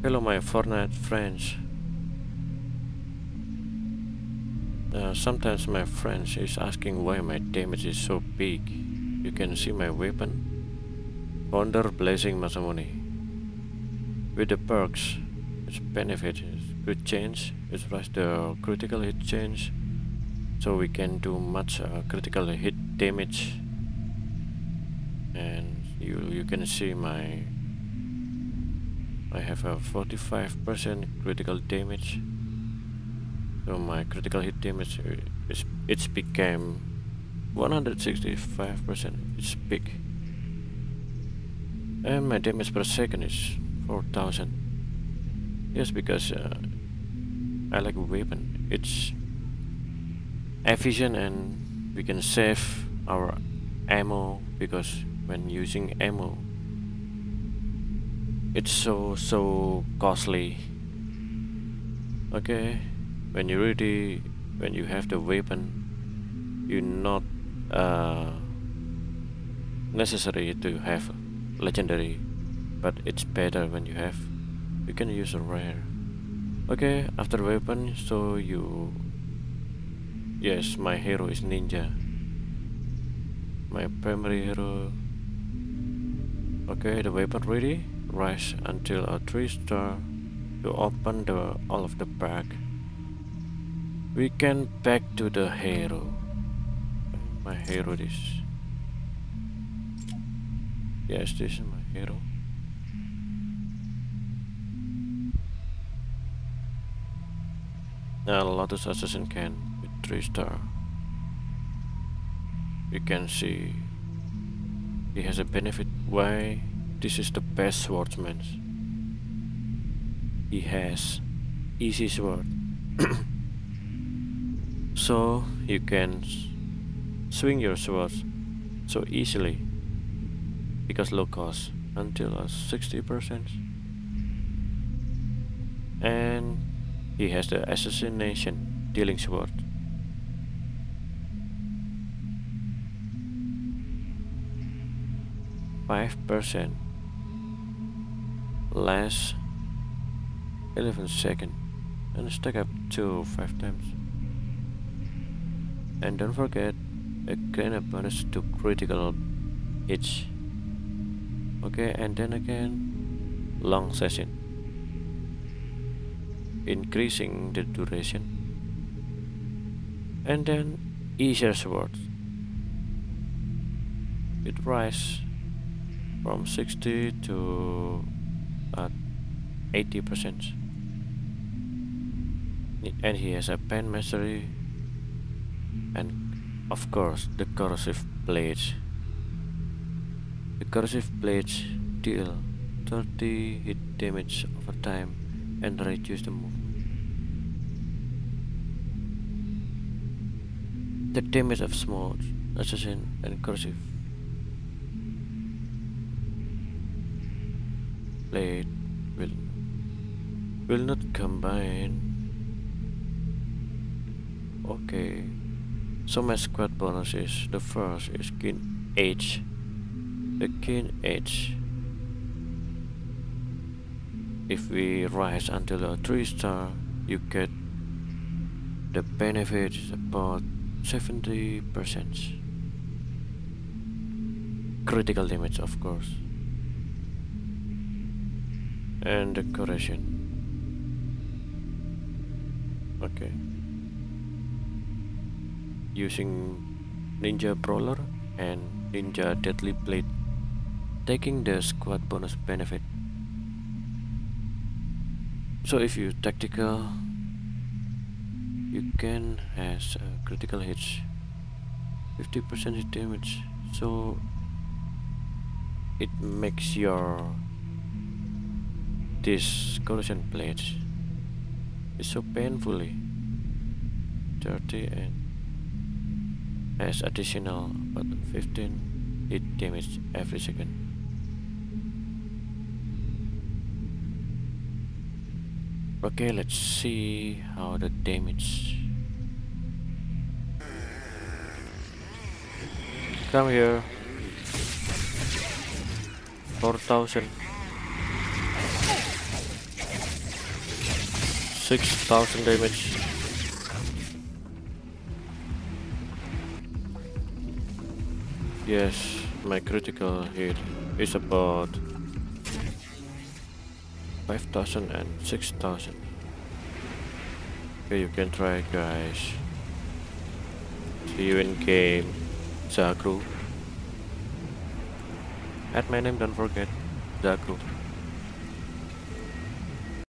Hello my Fortnite friends. Uh, sometimes my friends is asking why my damage is so big. You can see my weapon. Wonder Blazing Masamune. With the perks, its benefit is good change, it rise the critical hit change, so we can do much uh, critical hit damage. And you you can see my I have a 45% critical damage. So my critical hit damage is it's became 165% it's big. And my damage per second is 4000 yes because uh, I like weapon. It's efficient and we can save our ammo because when using ammo it's so so costly. Okay when you really when you have the weapon you're not uh, necessary to have legendary but it's better when you have. You can use a rare. Okay after weapon so you yes my hero is ninja. My primary hero. Okay the weapon ready rise until a 3 star to open the all of the bag. We can back to the hero. My hero this. Yes, this is my hero. Now Lotus Assassin can with 3 star. You can see he has a benefit why this is the best swordsman. He has easy sword. so you can swing your sword so easily because low cost until a 60% and he has the assassination dealing sword five percent last 11 second and stack up to 5 times. And don't forget again a bonus to critical hits. Okay and then again long session. Increasing the duration. And then easier swords it rise from 60 to at 80% and he has a pen mastery and of course the corrosive blades. The corrosive blades deal 30 hit damage over time and reduce the movement. The damage of smooth assassin and corrosive blade will will not combine okay. So my squad bonus is the first is keen edge the keen edge if we rise until a 3 star you get the benefit is about 70 percent. Critical damage of course and decoration. Okay. Using ninja brawler and ninja deadly blade taking the squad bonus benefit. So if you tactical you can has uh, critical hits 50% hit damage. So it makes your this collision plate is so painfully dirty and has additional but 15 hit damage every second. Okay, let's see how the damage. Come here. 4000 6000 damage. Yes, my critical hit is about 5000 and 6000. Okay, you can try guys. See you in game, Zacrue. Add my name, don't forget, Zacrue.